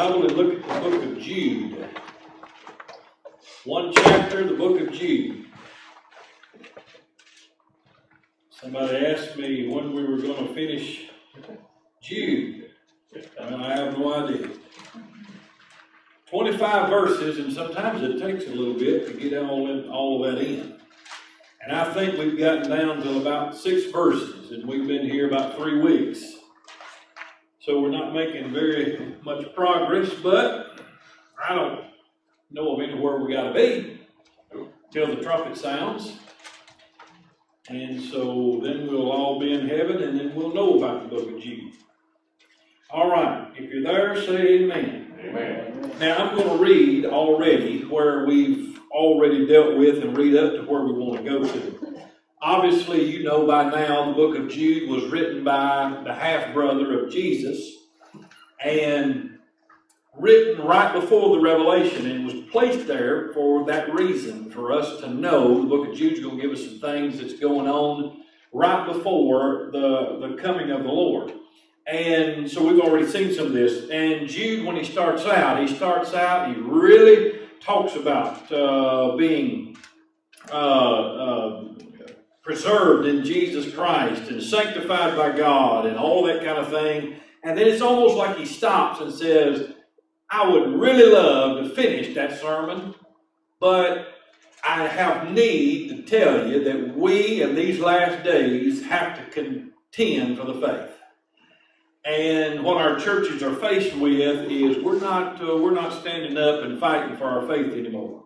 Bible and look at the book of Jude. One chapter, the book of Jude. Somebody asked me when we were going to finish Jude. And I have no idea. 25 verses, and sometimes it takes a little bit to get all, in, all of that in. And I think we've gotten down to about six verses, and we've been here about three weeks. So we're not making very much progress, but I don't know of anywhere we got to be till the trumpet sounds. And so then we'll all be in heaven, and then we'll know about the book of Jude. All right, if you're there, say amen. Amen. Now I'm going to read already where we've already dealt with and read up to where we want to go to. Obviously, you know by now the book of Jude was written by the half brother of Jesus and written right before the revelation and was placed there for that reason for us to know the book of Jude's going to give us some things that's going on right before the, the coming of the Lord. And so we've already seen some of this. And Jude, when he starts out, he starts out, he really talks about uh, being uh, uh, preserved in Jesus Christ and sanctified by God and all that kind of thing. And then it's almost like he stops and says, I would really love to finish that sermon, but I have need to tell you that we in these last days have to contend for the faith. And what our churches are faced with is we're not uh, we're not standing up and fighting for our faith anymore.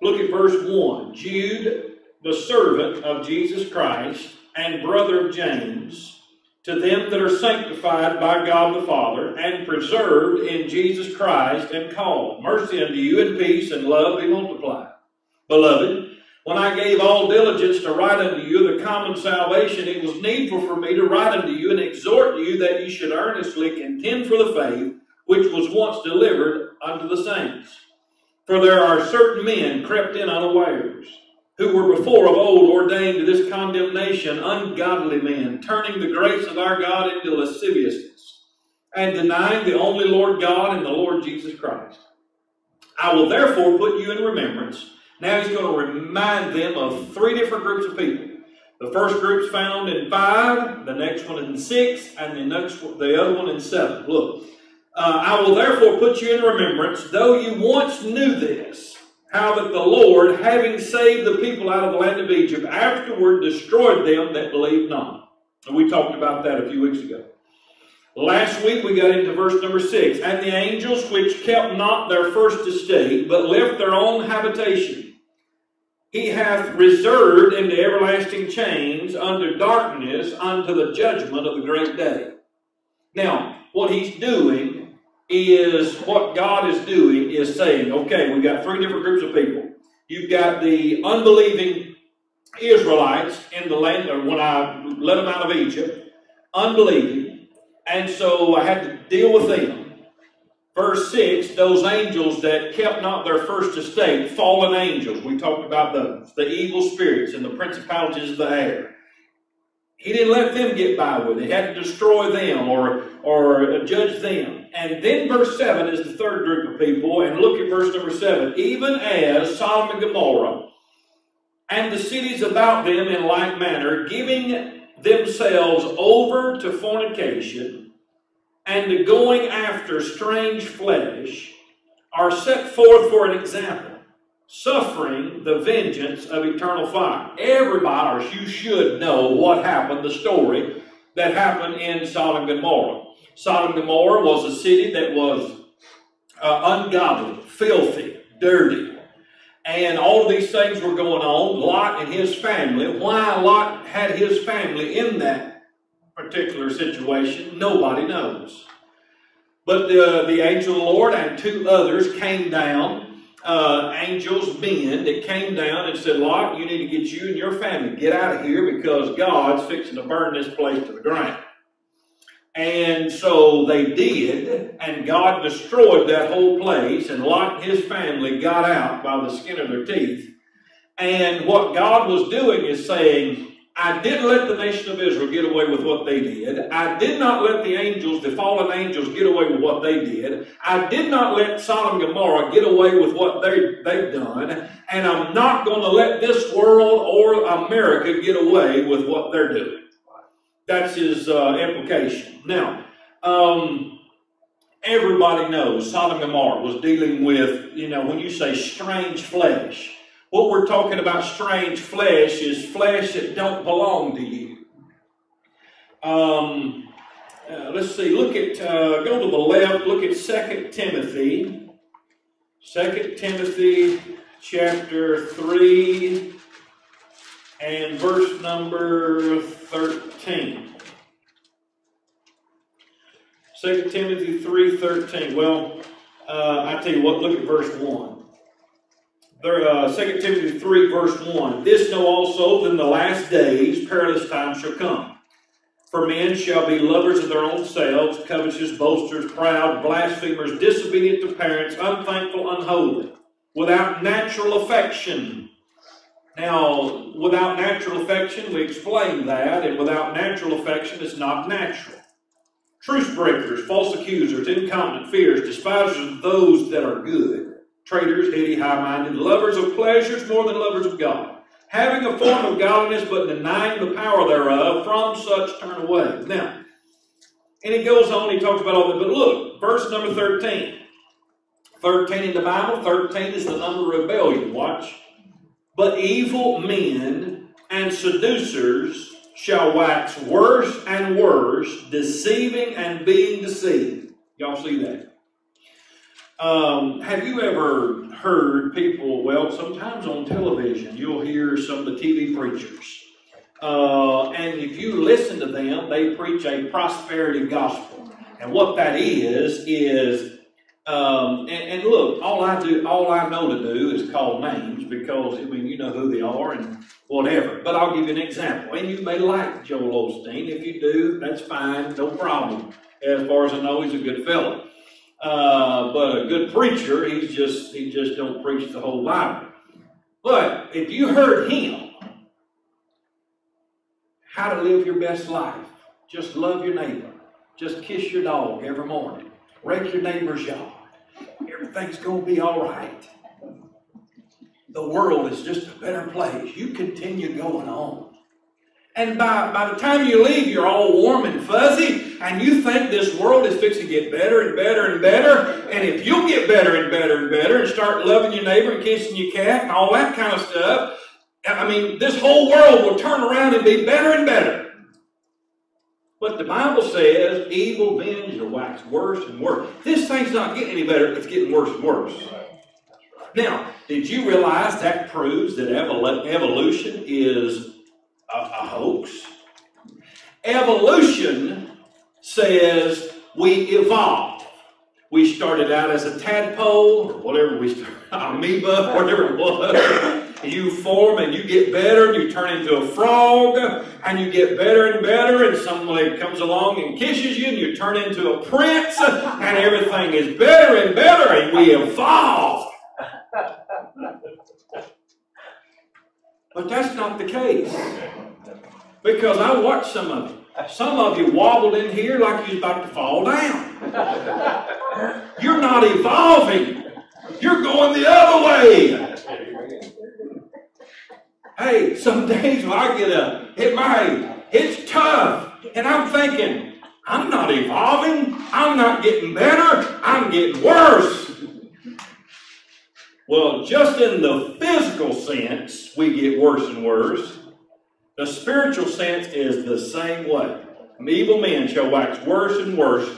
Look at verse one. Jude, the servant of Jesus Christ and brother of James, to them that are sanctified by God the Father and preserved in Jesus Christ and called. Mercy unto you and peace and love be multiplied. Beloved, when I gave all diligence to write unto you the common salvation, it was needful for me to write unto you and exhort you that ye should earnestly contend for the faith which was once delivered unto the saints. For there are certain men crept in unawares, who were before of old ordained to this condemnation, ungodly men, turning the grace of our God into lasciviousness, and denying the only Lord God and the Lord Jesus Christ. I will therefore put you in remembrance now he's going to remind them of three different groups of people. The first group's found in five, the next one in six, and the next the other one in seven. Look, uh, I will therefore put you in remembrance, though you once knew this, how that the Lord, having saved the people out of the land of Egypt, afterward destroyed them that believed not. And we talked about that a few weeks ago. Last week we got into verse number six. And the angels which kept not their first estate, but left their own habitation, he hath reserved into everlasting chains under darkness unto the judgment of the great day. Now, what he's doing is what God is doing is saying, okay, we've got three different groups of people. You've got the unbelieving Israelites in the land, or when I let them out of Egypt, unbelieving. And so I had to deal with them. Verse 6, those angels that kept not their first estate, fallen angels. We talked about those, the evil spirits and the principalities of the air. He didn't let them get by with it. He had to destroy them or, or judge them. And then verse 7 is the third group of people. And look at verse number 7. Even as Sodom and Gomorrah and the cities about them in like manner, giving themselves over to fornication and the going after strange flesh are set forth for an example, suffering the vengeance of eternal fire. Everybody, or you should know what happened, the story that happened in Sodom and Gomorrah. Sodom and Gomorrah was a city that was uh, ungodly, filthy, dirty. And all of these things were going on. Lot and his family. Why Lot had his family in that particular situation, nobody knows. But the, the angel of the Lord and two others came down, uh, angels, men, that came down and said, Lot, you need to get you and your family, get out of here because God's fixing to burn this place to the ground. And so they did, and God destroyed that whole place, and Lot and his family got out by the skin of their teeth. And what God was doing is saying, I didn't let the nation of Israel get away with what they did. I did not let the angels, the fallen angels, get away with what they did. I did not let Sodom and Gomorrah get away with what they, they've done. And I'm not going to let this world or America get away with what they're doing. That's his uh, implication. Now, um, everybody knows Sodom and Gomorrah was dealing with, you know, when you say strange flesh, what we're talking about strange flesh is flesh that don't belong to you. Um, uh, let's see, look at, uh, go to the left, look at 2 Timothy. 2 Timothy chapter 3 and verse number 13. 2 Timothy 3.13. Well, uh, I tell you what, look at verse 1 there, uh, 2 Timothy 3, verse 1. This know also that in the last days perilous times shall come. For men shall be lovers of their own selves, covetous, boasters, proud, blasphemers, disobedient to parents, unthankful, unholy, without natural affection. Now, without natural affection, we explain that, and without natural affection, it's not natural. Truce breakers, false accusers, incontinent fears, despisers of those that are good traitors, heady, high-minded, lovers of pleasures more than lovers of God, having a form of godliness but denying the power thereof, from such turn away. Now, and he goes on, he talks about all that, but look, verse number 13. 13 in the Bible, 13 is the number of rebellion. Watch. But evil men and seducers shall wax worse and worse, deceiving and being deceived. Y'all see that? Um, have you ever heard people, well, sometimes on television, you'll hear some of the TV preachers. Uh, and if you listen to them, they preach a prosperity gospel. And what that is, is, um, and, and, look, all I do, all I know to do is call names because, I mean, you know who they are and whatever. But I'll give you an example. And you may like Joel Osteen. If you do, that's fine, no problem. As far as I know, he's a good fellow. Uh, but a good preacher, he's just he just don't preach the whole Bible. But if you heard him, how to live your best life, just love your neighbor, just kiss your dog every morning, rake your neighbor's yard, everything's going to be all right. The world is just a better place. You continue going on. And by, by the time you leave, you're all warm and fuzzy, and you think this world is fixing to get better and better and better. And if you'll get better and better and better and start loving your neighbor and kissing your cat and all that kind of stuff, I mean, this whole world will turn around and be better and better. But the Bible says evil men shall wax worse and worse. This thing's not getting any better, it's getting worse and worse. Now, did you realize that proves that evolution is a, a hoax. Evolution says we evolved. We started out as a tadpole, or whatever we started, amoeba, whatever it was. you form and you get better, and you turn into a frog, and you get better and better, and somebody comes along and kisses you, and you turn into a prince, and everything is better and better, and we evolve. But that's not the case. Because I watched some of you. Some of you wobbled in here like you was about to fall down. You're not evolving. You're going the other way. Hey, some days when I get up, it's tough. And I'm thinking, I'm not evolving. I'm not getting better. I'm getting worse. Well, just in the physical sense, we get worse and worse. The spiritual sense is the same way. Evil men shall wax worse and worse,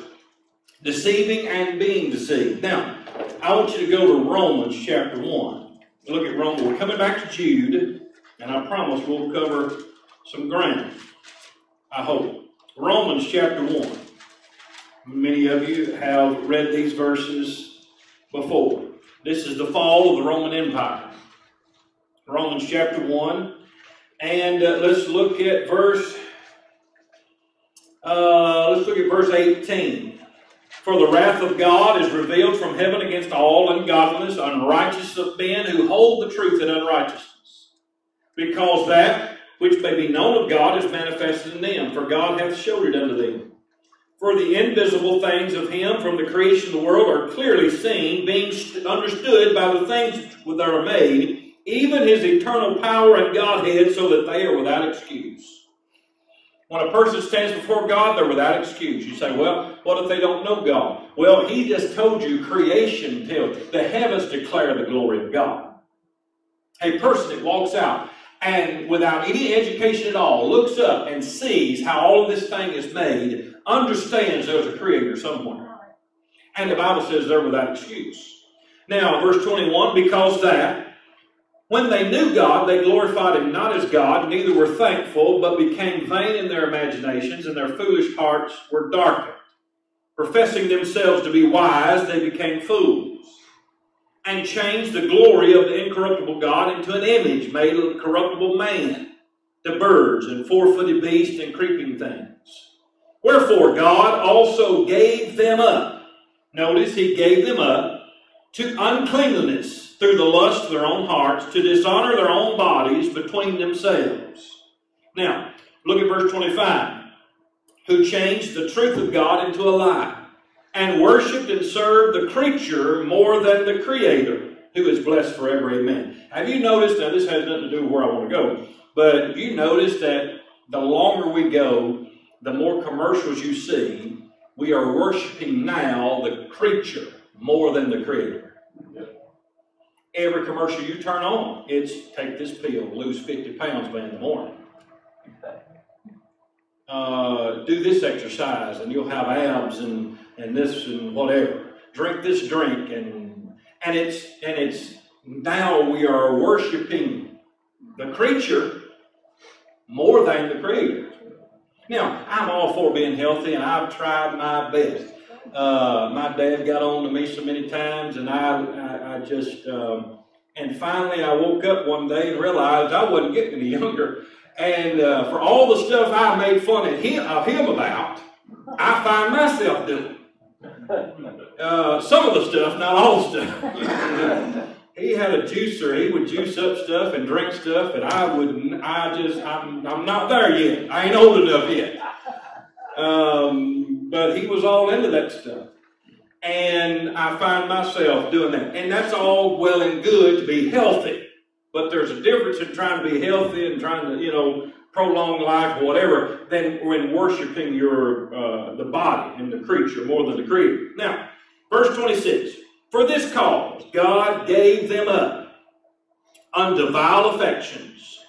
deceiving and being deceived. Now, I want you to go to Romans chapter 1. Look at Romans. We're coming back to Jude, and I promise we'll cover some ground. I hope. Romans chapter 1. Many of you have read these verses before. This is the fall of the Roman Empire. Romans chapter 1. And uh, let's look at verse, uh, let's look at verse 18. For the wrath of God is revealed from heaven against all ungodliness, unrighteousness of men who hold the truth in unrighteousness. Because that which may be known of God is manifested in them, for God hath showed it unto them. For the invisible things of him from the creation of the world are clearly seen, being understood by the things that are made, even his eternal power and Godhead, so that they are without excuse. When a person stands before God, they're without excuse. You say, well, what if they don't know God? Well, he just told you creation tells the heavens declare the glory of God. A person that walks out and without any education at all looks up and sees how all of this thing is made, understands there's a creator somewhere. And the Bible says they're without excuse. Now, verse 21, because that when they knew God, they glorified him not as God, neither were thankful, but became vain in their imaginations, and their foolish hearts were darkened. Professing themselves to be wise, they became fools, and changed the glory of the incorruptible God into an image made of corruptible man, to birds and four-footed beasts and creeping things. Wherefore God also gave them up. Notice he gave them up to uncleanliness through the lust of their own hearts to dishonor their own bodies between themselves. Now, look at verse 25. Who changed the truth of God into a lie and worshiped and served the creature more than the creator who is blessed forever. Amen. Have you noticed, now this has nothing to do with where I want to go, but you notice that the longer we go, the more commercials you see, we are worshiping now the creature more than the creator every commercial you turn on, it's take this pill, lose 50 pounds by in the morning. Uh, do this exercise and you'll have abs and, and this and whatever. Drink this drink and and it's and it's now we are worshiping the creature more than the creator. Now, I'm all for being healthy and I've tried my best. Uh, my dad got on to me so many times, and I, I, I just, um, and finally I woke up one day and realized I wasn't getting any younger. And uh, for all the stuff I made fun of him, of him about, I find myself doing. Uh, some of the stuff, not all the stuff. he had a juicer. He would juice up stuff and drink stuff, and I wouldn't. I just, I'm, I'm not there yet. I ain't old enough yet. Um, but he was all into that stuff. And I find myself doing that. And that's all well and good to be healthy. But there's a difference in trying to be healthy and trying to, you know, prolong life or whatever than when worshiping your uh, the body and the creature more than the creator. Now, verse 26. For this cause God gave them up unto vile affections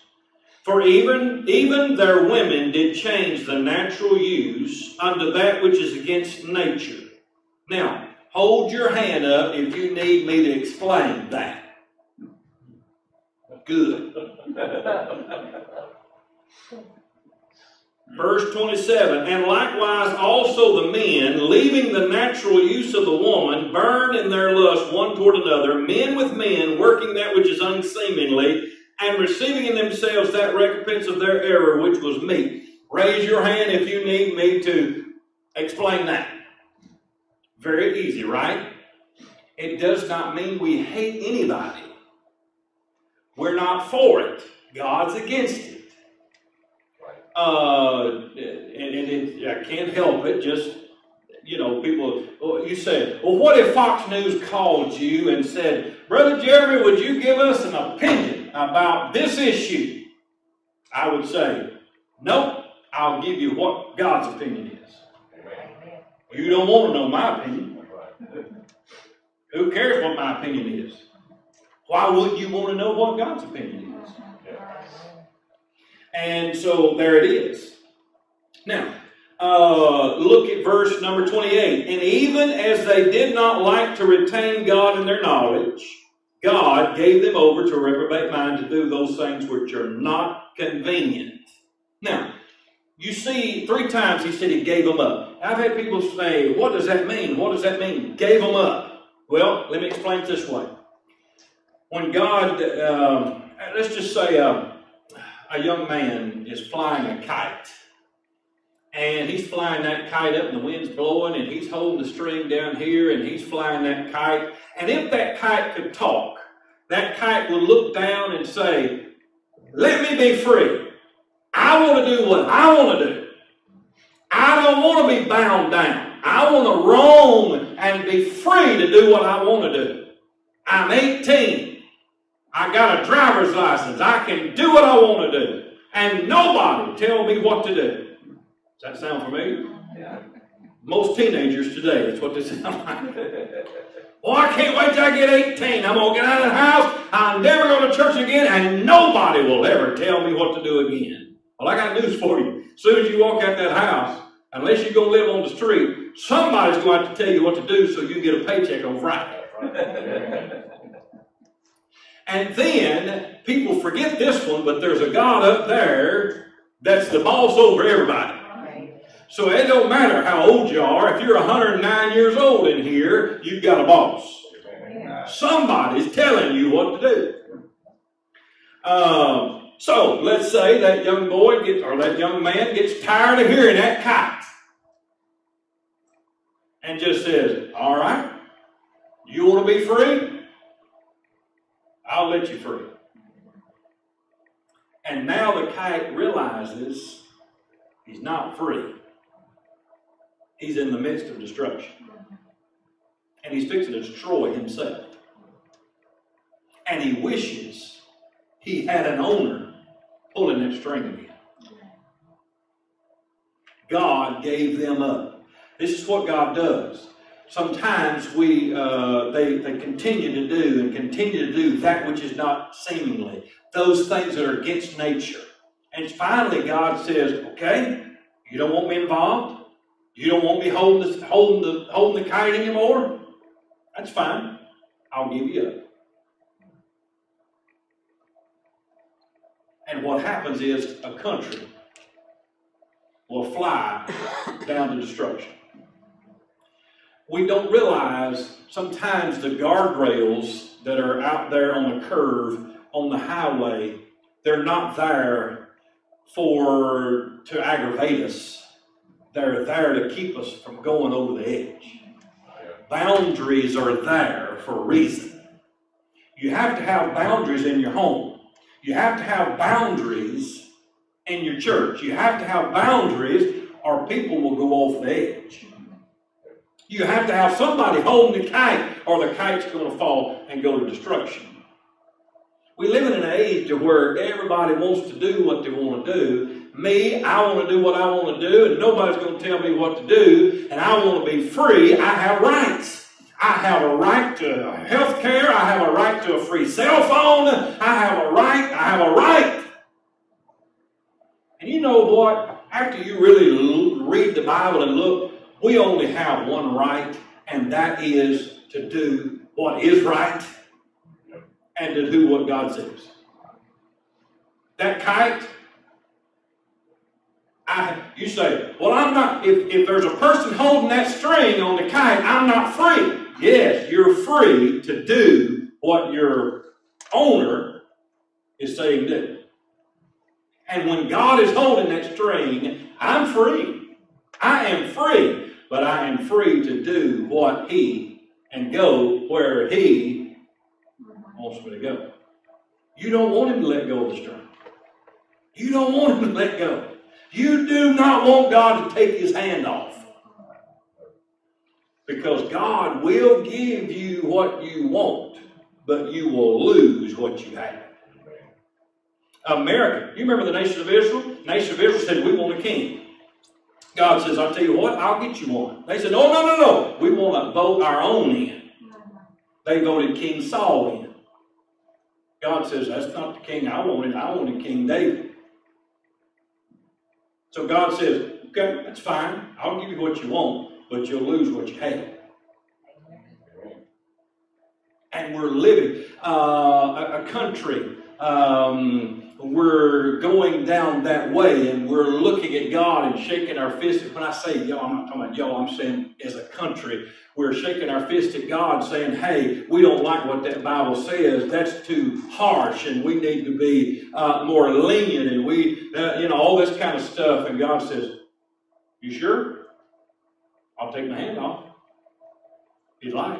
for even, even their women did change the natural use unto that which is against nature. Now, hold your hand up if you need me to explain that. Good. Verse 27 And likewise also the men, leaving the natural use of the woman, burn in their lust one toward another, men with men, working that which is unseemly and receiving in themselves that recompense of their error which was meet. Raise your hand if you need me to explain that. Very easy, right? It does not mean we hate anybody. We're not for it. God's against it. Uh, and, and it, I can't help it. Just you know, people. You say, well, what if Fox News called you and said, Brother Jeremy, would you give us an opinion about this issue, I would say, nope, I'll give you what God's opinion is. You don't want to know my opinion. Who cares what my opinion is? Why would you want to know what God's opinion is? And so there it is. Now, uh, look at verse number 28. And even as they did not like to retain God in their knowledge, God gave them over to a reprobate mind to do those things which are not convenient. Now, you see, three times he said he gave them up. I've had people say, What does that mean? What does that mean? Gave them up. Well, let me explain it this way. When God, um, let's just say uh, a young man is flying a kite and he's flying that kite up and the wind's blowing and he's holding the string down here and he's flying that kite. And if that kite could talk, that kite would look down and say, let me be free. I want to do what I want to do. I don't want to be bound down. I want to roam and be free to do what I want to do. I'm 18. I got a driver's license. I can do what I want to do. And nobody tell me what to do. Does that sound familiar? Yeah. Most teenagers today, that's what they sound like. well, I can't wait till I get 18. I'm going to get out of the house. I'll never go to church again, and nobody will ever tell me what to do again. Well, I got news for you. As soon as you walk out that house, unless you're going to live on the street, somebody's going to have to tell you what to do so you get a paycheck on Friday. and then people forget this one, but there's a God up there that's the boss over everybody. So it don't matter how old you are. If you're 109 years old in here, you've got a boss. Somebody's telling you what to do. Um, so let's say that young boy gets, or that young man gets tired of hearing that kite and just says, All right, you want to be free? I'll let you free. And now the kite realizes he's not free. He's in the midst of destruction. And he's fixing to destroy himself. And he wishes he had an owner pulling that string again. God gave them up. This is what God does. Sometimes we uh, they, they continue to do and continue to do that which is not seemingly, those things that are against nature. And finally God says, okay, you don't want me involved? You don't want me holding holding the, holding the kite anymore? That's fine. I'll give you up. And what happens is a country will fly down to destruction. We don't realize sometimes the guardrails that are out there on the curve on the highway, they're not there for to aggravate us they're there to keep us from going over the edge. Boundaries are there for a reason. You have to have boundaries in your home. You have to have boundaries in your church. You have to have boundaries or people will go off the edge. You have to have somebody holding the kite or the kite's going to fall and go to destruction. We live in an age where everybody wants to do what they want to do, me. I want to do what I want to do, and nobody's going to tell me what to do, and I want to be free. I have rights. I have a right to health care. I have a right to a free cell phone. I have a right. I have a right. And you know what? After you really read the Bible and look, we only have one right, and that is to do what is right and to do what God says. That kite I, you say, well, I'm not, if, if there's a person holding that string on the kite, I'm not free. Yes, you're free to do what your owner is saying do. And when God is holding that string, I'm free. I am free, but I am free to do what He and go where He wants me to go. You don't want Him to let go of the string. You don't want Him to let go. You do not want God to take his hand off. Because God will give you what you want, but you will lose what you have. America, you remember the nation of Israel? The nation of Israel said, We want a king. God says, I'll tell you what, I'll get you one. They said, No, no, no, no. We want to vote our own in. They voted King Saul in. God says, That's not the king I wanted. I wanted King David. So God says, okay, that's fine. I'll give you what you want, but you'll lose what you have. And we're living uh, a, a, country. Um, we're going down that way and we're looking at God and shaking our fist. When I say y'all, I'm not talking about y'all, I'm saying as a country, we're shaking our fist at God saying, hey, we don't like what that Bible says. That's too harsh and we need to be uh, more lenient and we, uh, you know, all this kind of stuff. And God says, you sure? I'll take my hand off if you like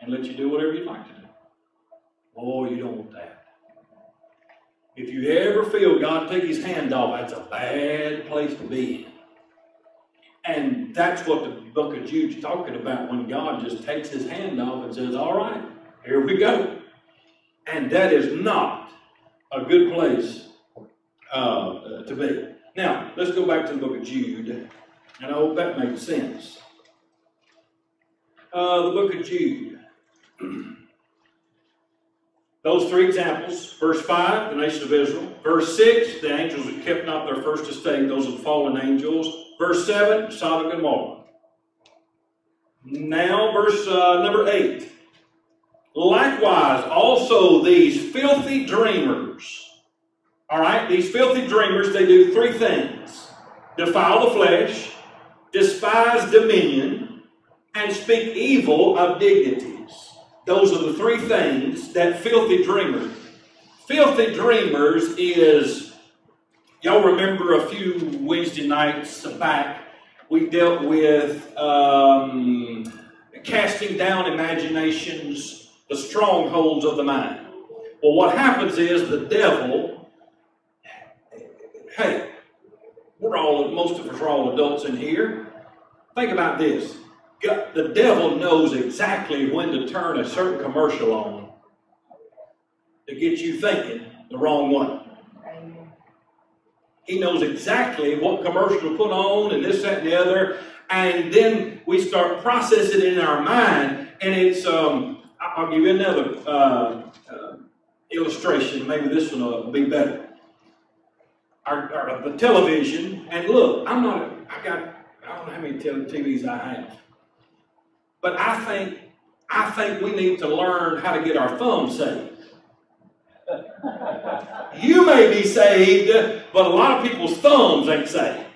and let you do whatever you'd like to do. Oh, you don't want that. If you ever feel God take his hand off, that's a bad place to be in. And that's what the book of Jude's talking about when God just takes his hand off and says, All right, here we go. And that is not a good place uh, to be. Now, let's go back to the book of Jude, and I hope that makes sense. Uh, the book of Jude. Those three examples. Verse 5, the nation of Israel. Verse 6, the angels that kept not their first estate, those are fallen angels. Verse 7, Sodom and Gomorrah. Now, verse uh, number 8. Likewise, also these filthy dreamers. All right, these filthy dreamers, they do three things defile the flesh, despise dominion, and speak evil of dignities. Those are the three things that filthy dreamers. Filthy dreamers is, y'all remember a few Wednesday nights back, we dealt with um, casting down imaginations, the strongholds of the mind. Well, what happens is the devil, hey, we're all, most of us are all adults in here. Think about this. The devil knows exactly when to turn a certain commercial on to get you thinking the wrong one. He knows exactly what commercial to put on and this, that, and the other. And then we start processing in our mind. And it's, um, I'll give you another uh, uh, illustration. Maybe this one will be better. Our, our, the television, and look, I'm not, I got, I don't know how many TVs I have. But I think, I think we need to learn how to get our thumb saved. You may be saved, but a lot of people's thumbs ain't saved.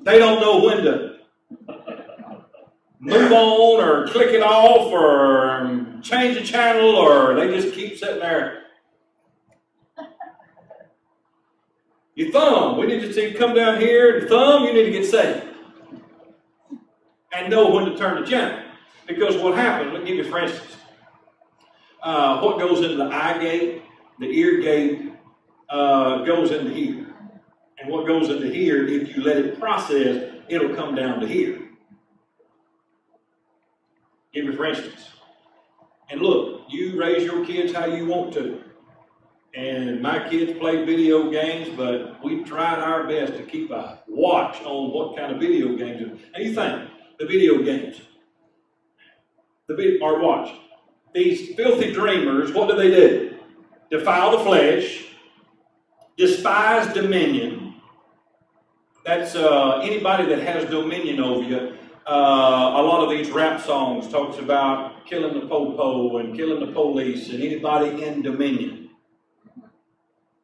They don't know when to move on or click it off or change the channel or they just keep sitting there. Your thumb, we need to see come down here. Thumb, you need to get saved. And know when to turn the channel. Because what happens, let me give you for instance, uh, what goes into the eye gate, the ear gate, uh, goes into here. And what goes into here, if you let it process, it'll come down to here. Give me for instance. And look, you raise your kids how you want to. And my kids play video games, but we tried our best to keep a watch on what kind of video games. And you think, the video games, the or watch. These filthy dreamers, what do they do? Defile the flesh, despise dominion. That's uh, anybody that has dominion over you. Uh, a lot of these rap songs talks about killing the popo and killing the police and anybody in dominion.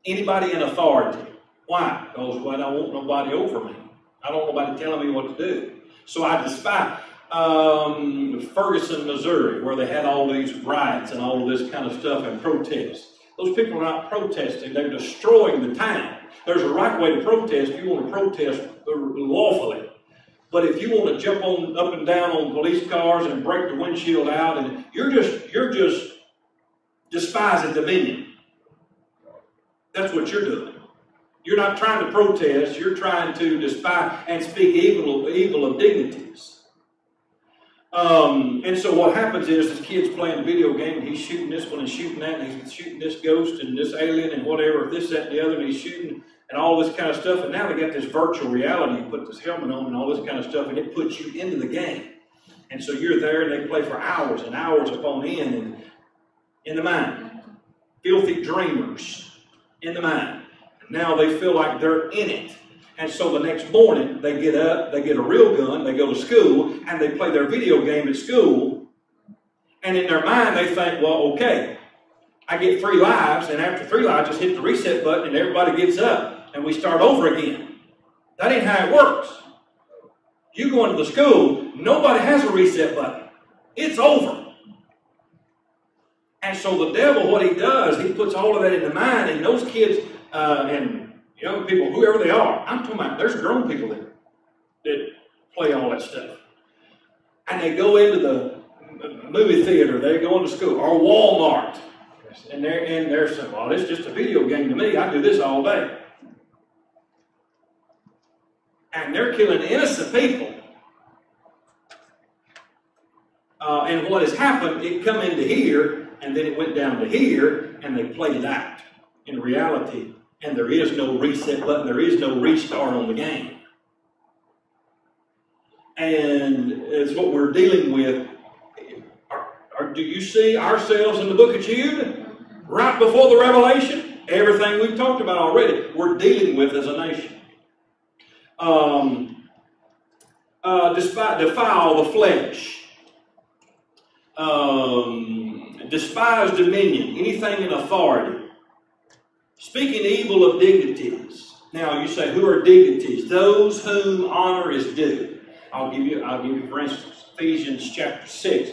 Anybody in authority. Why? Because well, I don't want nobody over me. I don't want nobody telling me what to do. So I despise um, Ferguson, Missouri, where they had all these riots and all of this kind of stuff and protests. Those people are not protesting, they're destroying the town. There's a right way to protest you want to protest lawfully. But if you want to jump on up and down on police cars and break the windshield out, and you're just you're just despising dominion. That's what you're doing. You're not trying to protest, you're trying to despise and speak evil, evil of dignities. Um, and so what happens is this kid's playing a video game and he's shooting this one and shooting that and he's shooting this ghost and this alien and whatever, this, that, and the other, and he's shooting and all this kind of stuff. And now they got this virtual reality. You put this helmet on and all this kind of stuff, and it puts you into the game. And so you're there and they play for hours and hours upon end and in the mind. Filthy dreamers in the mind. Now they feel like they're in it. And so the next morning, they get up, they get a real gun, they go to school, and they play their video game at school. And in their mind, they think, well, okay, I get three lives, and after three lives, just hit the reset button, and everybody gets up, and we start over again. That ain't how it works. You go into the school, nobody has a reset button. It's over. And so the devil, what he does, he puts all of that in the mind, and those kids, uh, and young people, whoever they are. I'm talking about there's grown people that, that play all that stuff. And they go into the movie theater, they go into school, or Walmart, And they're, and they're saying, well, it's just a video game to me. I do this all day. And they're killing innocent people. Uh, and what has happened, it come into here, and then it went down to here, and they played it out in reality. And there is no reset button, there is no restart on the game. And it's what we're dealing with. Are, are, do you see ourselves in the book of Jude? Right before the revelation? Everything we've talked about already, we're dealing with as a nation. Um, uh, despite, defile the flesh. Um, despise dominion, anything in authority. Speaking evil of dignities. Now you say, who are dignities? Those whom honor is due. I'll give you, I'll give you, for instance, Ephesians chapter 6.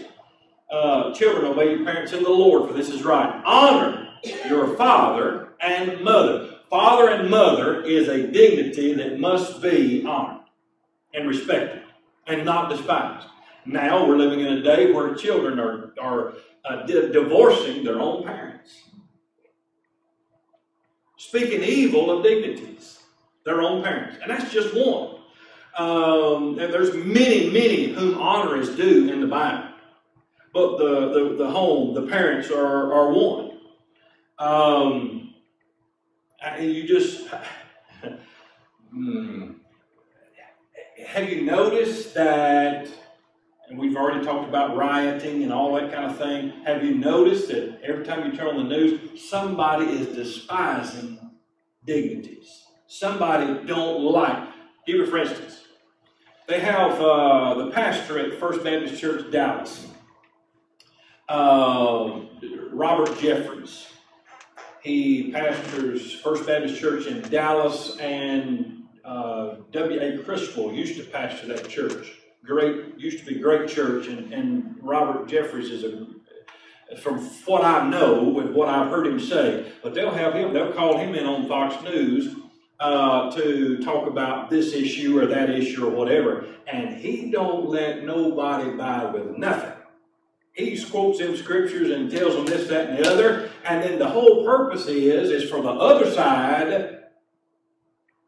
Uh, children, obey your parents in the Lord, for this is right. Honor your father and mother. Father and mother is a dignity that must be honored and respected and not despised. Now we're living in a day where children are, are uh, di- divorcing their own parents. Speaking evil of dignities, their own parents. And that's just one. Um, there's many, many whom honor is due in the Bible. But the, the, the home, the parents are, are one. Um, and you just, hmm, have you noticed that, and we've already talked about rioting and all that kind of thing, have you noticed that every time you turn on the news, somebody is despising dignities? Somebody don't like, give you for instance, they have uh, the pastor at First Baptist Church, Dallas, uh, Robert Jeffress. He pastors First Baptist Church in Dallas, and uh, W.A. Criswell used to pastor that church. Great, used to be great church, and, and Robert Jeffress is a from what I know and what I've heard him say, but they'll have him, they'll call him in on Fox News uh, to talk about this issue or that issue or whatever, and he don't let nobody by with nothing. He quotes them scriptures and tells them this, that, and the other, and then the whole purpose is is for the other side.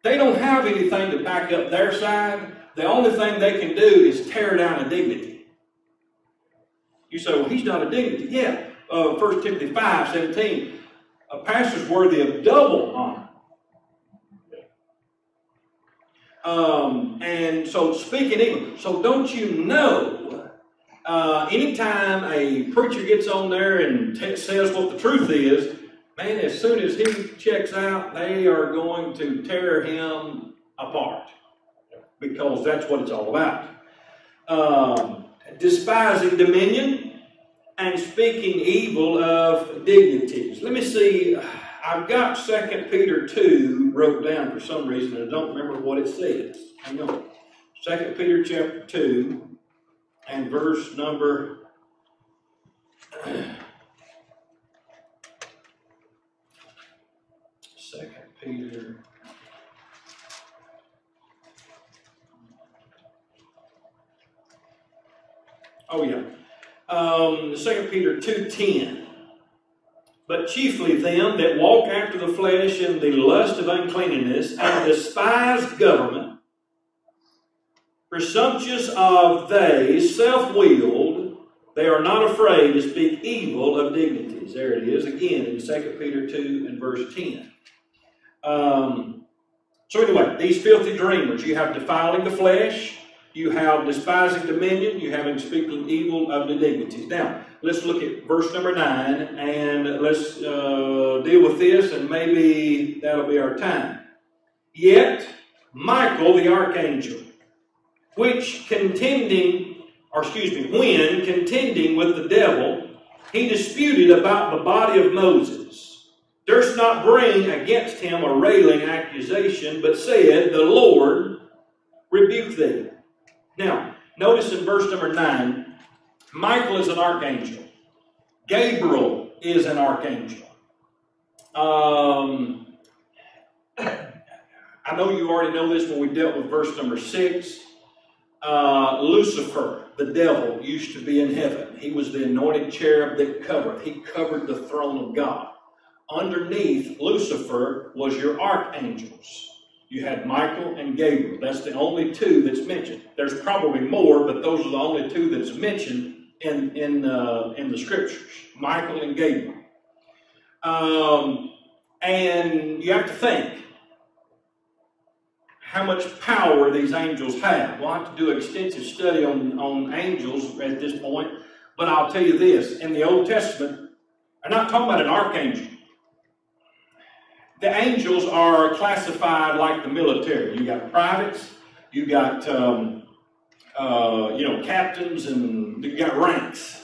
They don't have anything to back up their side. The only thing they can do is tear down a dignity. You say, well, he's not a dignity. Yeah, uh, 1 Timothy 5 17. A pastor's worthy of double honor. Um, and so speaking English. So don't you know, uh, anytime a preacher gets on there and t- says what the truth is, man, as soon as he checks out, they are going to tear him apart because that's what it's all about. Um, despising dominion and speaking evil of dignities. Let me see. I've got 2 Peter 2 wrote down for some reason, and I don't remember what it says. Hang on. 2 Peter chapter 2 and verse number Second Peter. Oh yeah. Um, Second Peter 2.10 but chiefly them that walk after the flesh in the lust of uncleanness, and despise government, presumptuous of they, self willed, they are not afraid to speak evil of dignities. There it is again in 2 Peter 2 and verse 10. Um, so, anyway, these filthy dreamers, you have defiling the flesh, you have despising dominion, you have speaking evil of the dignities. Now, let's look at verse number 9 and let's uh, deal with this, and maybe that'll be our time. Yet, Michael the archangel, which contending, or excuse me, when contending with the devil, he disputed about the body of Moses, durst not bring against him a railing accusation, but said, The Lord rebuke thee. Now, notice in verse number 9, Michael is an archangel. Gabriel is an archangel. Um, I know you already know this when we dealt with verse number 6. Uh, Lucifer the devil, used to be in heaven. He was the anointed cherub that covered. He covered the throne of God. Underneath Lucifer was your archangels. You had Michael and Gabriel. That's the only two that's mentioned. There's probably more, but those are the only two that's mentioned in in uh, in the scriptures. Michael and Gabriel. Um, and you have to think how much power these angels have. We'll have to do an extensive study on, on angels at this point, but I'll tell you this in the Old Testament, I'm not talking about an archangel. The angels are classified like the military. You got privates, you got um, uh, you know captains, and you got ranks.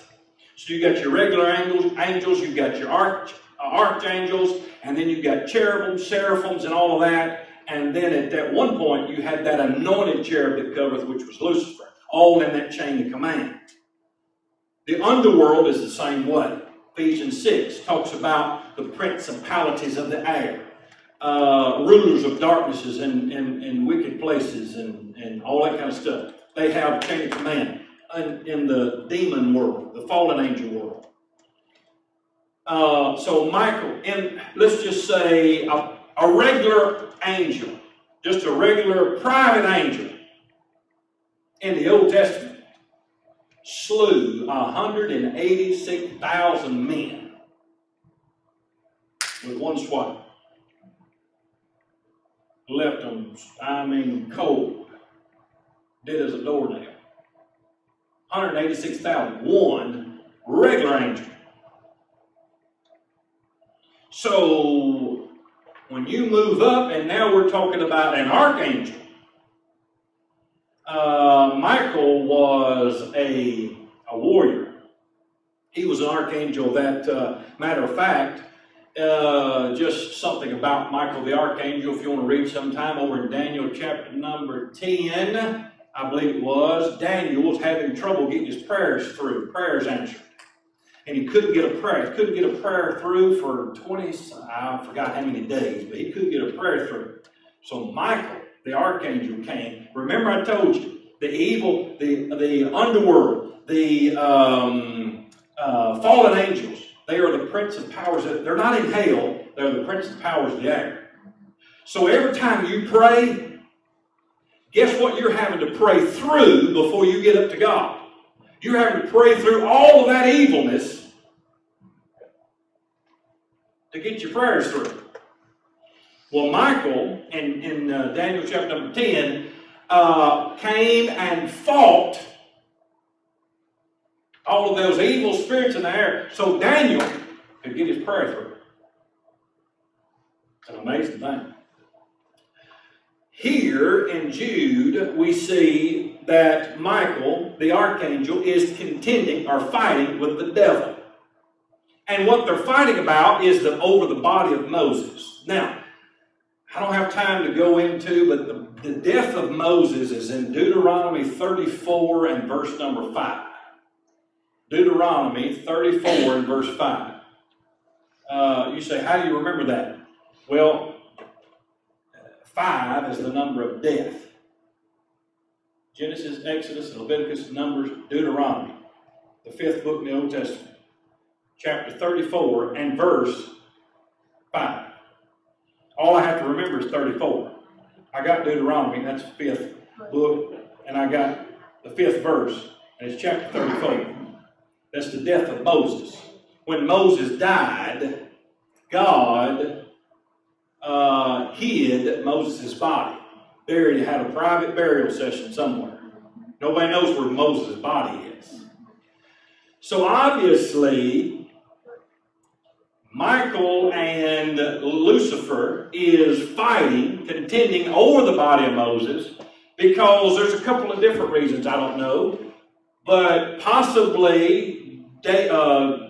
So you got your regular angels, angels, you've got your arch, uh, archangels, and then you've got cherubims, seraphims, and all of that. And then at that one point, you had that anointed cherub that covereth, which was Lucifer, all in that chain of command. The underworld is the same way. Ephesians 6 talks about the principalities of the air, uh, rulers of darknesses and, and, and wicked places, and, and all that kind of stuff. They have chain of command in, in the demon world, the fallen angel world. Uh, so Michael, and let's just say a, a regular angel, just a regular private angel in the Old Testament, slew 186,000 men with one swipe. Left them, I mean, cold, dead as a doornail. 186,000, one regular angel. So when you move up, and now we're talking about an archangel, uh, Michael was a, a warrior. He was an archangel that, uh, matter of fact, uh, just something about Michael the archangel, if you want to read sometime over in Daniel chapter number 10, I believe it was, Daniel was having trouble getting his prayers through, prayers answered and he couldn't get a prayer. He couldn't get a prayer through for 20, I forgot how many days, but he couldn't get a prayer through. So Michael, the archangel, came. Remember I told you, the evil, the, the underworld, the um, uh, fallen angels, they are the prince of powers. They're not in hell, they're the prince of powers of the air. So every time you pray, guess what you're having to pray through before you get up to God? You're having to pray through all of that evilness to get your prayers through. Well, Michael, in, in uh, Daniel chapter number 10, uh, came and fought all of those evil spirits in the air so Daniel could get his prayer through. It's an amazing thing. Here in Jude, we see that Michael, the archangel, is contending or fighting with the devil. And what they're fighting about is the, over the body of Moses. Now, I don't have time to go into, but the, the death of Moses is in Deuteronomy 34 and verse number 5. Deuteronomy 34 and verse 5. Uh, you say, how do you remember that? Well, 5 is the number of death. Genesis, Exodus, Leviticus, Numbers, Deuteronomy, the fifth book in the Old Testament, chapter 34 and verse 5. All I have to remember is 34. I got Deuteronomy, that's the fifth book, and I got the fifth verse, and it's chapter 34. That's the death of Moses. When Moses died, God uh, hid Moses' body buried, had a private burial session somewhere. Nobody knows where Moses' body is. So obviously, Michael and Lucifer is fighting, contending over the body of Moses because there's a couple of different reasons, I don't know. But possibly uh,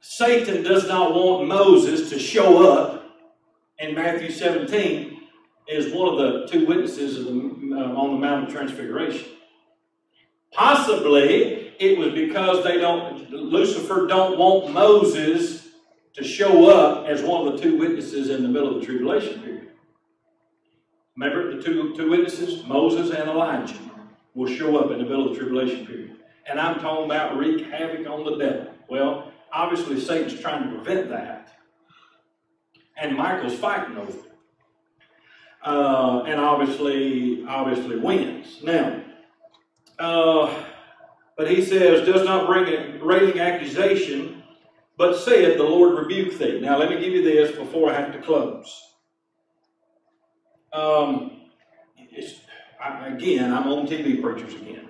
Satan does not want Moses to show up in Matthew 17 is one of the two witnesses the, uh, on the Mount of Transfiguration. Possibly it was because they don't Lucifer don't want Moses to show up as one of the two witnesses in the middle of the tribulation period. Remember the two, two witnesses, Moses and Elijah. will show up in the middle of the tribulation period. And I'm talking about wreak havoc on the devil. Well, obviously Satan's trying to prevent that. And Michael's fighting over it. Uh, and obviously, obviously wins. Now, uh, but he says, does not bring a railing accusation, but said, the Lord rebuke thee. Now, let me give you this before I have to close. Um, I, again, I'm on TV preachers again.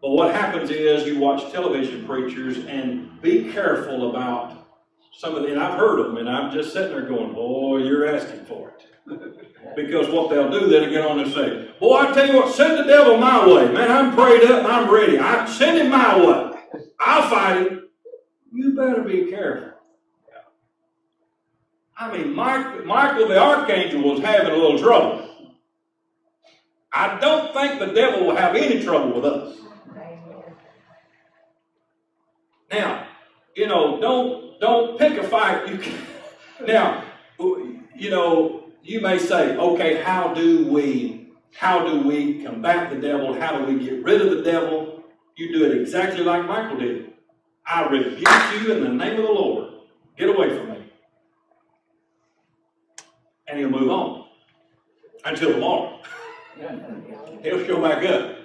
But what happens is you watch television preachers and be careful about some of the, and I've heard them, and I'm just sitting there going, boy, you're asking for it. because what they'll do, they'll get on and say, boy, I tell you what, send the devil my way. Man, I'm prayed up and I'm ready. I send him my way. I'll fight him. You better be careful. I mean, Michael the archangel was having a little trouble. I don't think the devil will have any trouble with us. Now, you know, don't don't pick a fight. You can, now, you know, you may say, okay, how do we how do we combat the devil? How do we get rid of the devil? You do it exactly like Michael did. I rebuke you in the name of the Lord. Get away from me. And he'll move on until tomorrow. He'll show back up.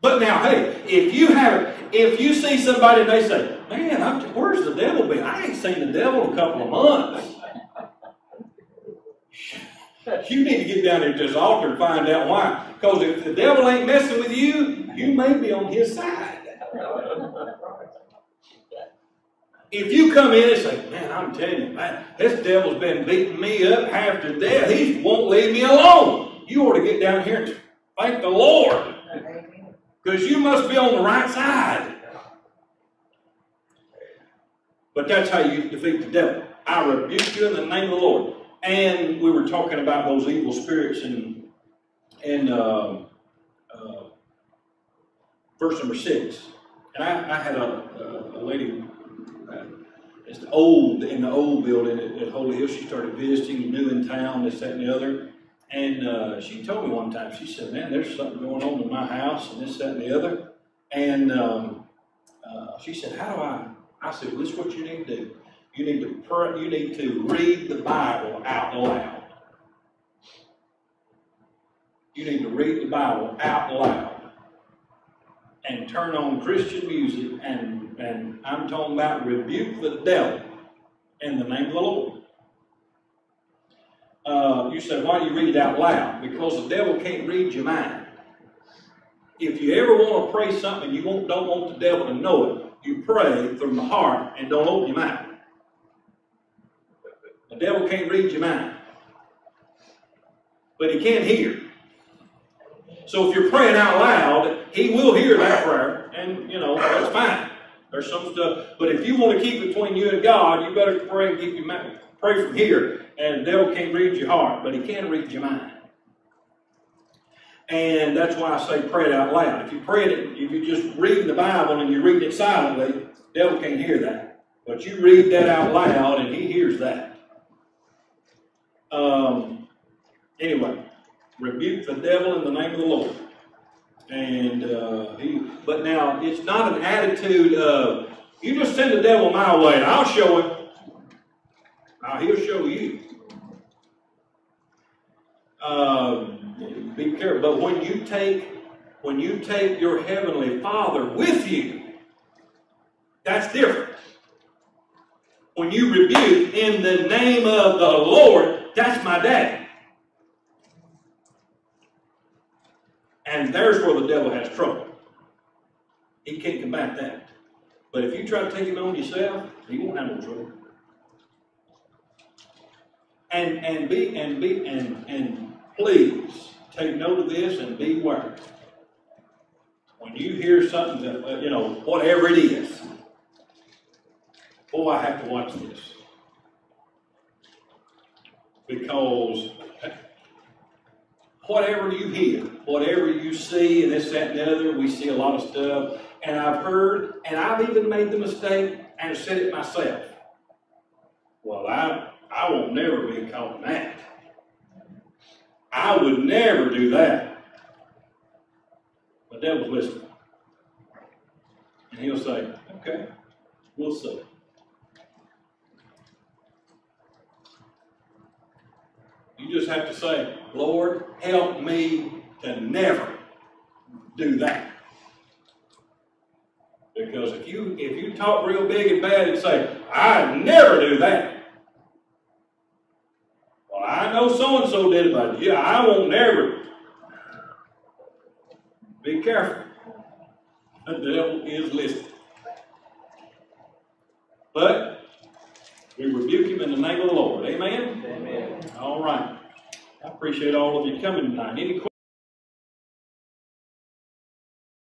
But now, hey, if you have, if you see somebody and they say, "Man, I'm, where's the devil been? I ain't seen the devil in a couple of months." You need to get down there to this altar and find out why. Because if the devil ain't messing with you, you may be on his side. If you come in and say, man, I'm telling you, man, this devil's been beating me up half to death. He won't leave me alone. You ought to get down here and thank the Lord. Because you must be on the right side. But that's how you defeat the devil. I rebuke you in the name of the Lord. And we were talking about those evil spirits in, in uh, uh, verse number six. And I, I had a, a, a lady, uh, it's old, in the old building at, at Holy Hill. She started visiting, new in town, this, that, and the other. And uh, she told me one time, she said, man, there's something going on in my house and this, that, and the other. And um, uh, she said, how do I? I said, well, this is what you need to do. You need to you need to read the Bible out loud. You need to read the Bible out loud and turn on Christian music and, and I'm talking about rebuke the devil in the name of the Lord. Uh, you said, why do you read it out loud? Because the devil can't read your mind. If you ever want to pray something you don't want the devil to know it, you pray from the heart and don't open your mouth. The devil can't read your mind. But he can hear. So if you're praying out loud, he will hear that prayer, and you know, that's fine. There's some stuff. But if you want to keep between you and God, you better pray and keep your mouth. Pray from here, and the devil can't read your heart, but he can read your mind. And that's why I say pray it out loud. If you pray it, if you just read the Bible and you read it silently, the devil can't hear that. But you read that out loud, and he hears that. Um, anyway, rebuke the devil in the name of the Lord. And uh, he, but now it's not an attitude of you just send the devil my way and I'll show him. Now he'll show you. Um, be careful. But when you take when you take your heavenly Father with you, that's different. When you rebuke in the name of the Lord, that's my daddy. And there's where the devil has trouble. He can't combat that. But if you try to take him on yourself, he won't have no trouble and and be and be and and please take note of this and beware. When you hear something that you know whatever it is, oh, I have to watch this because whatever you hear, whatever you see, and this, that, and the other, we see a lot of stuff. And I've heard, and I've even made the mistake and said it myself. Well, I I will never be caught in that. I would never do that. the devil's listening. And he'll say, okay, we'll see. You just have to say, Lord, help me to never do that. Because if you if you talk real big and bad and say, I never do that. Know so and so did it, but yeah, I won't never. Be careful. The devil is listening. But we rebuke him in the name of the Lord. Amen? Amen. All right. I appreciate all of you coming tonight. Any questions?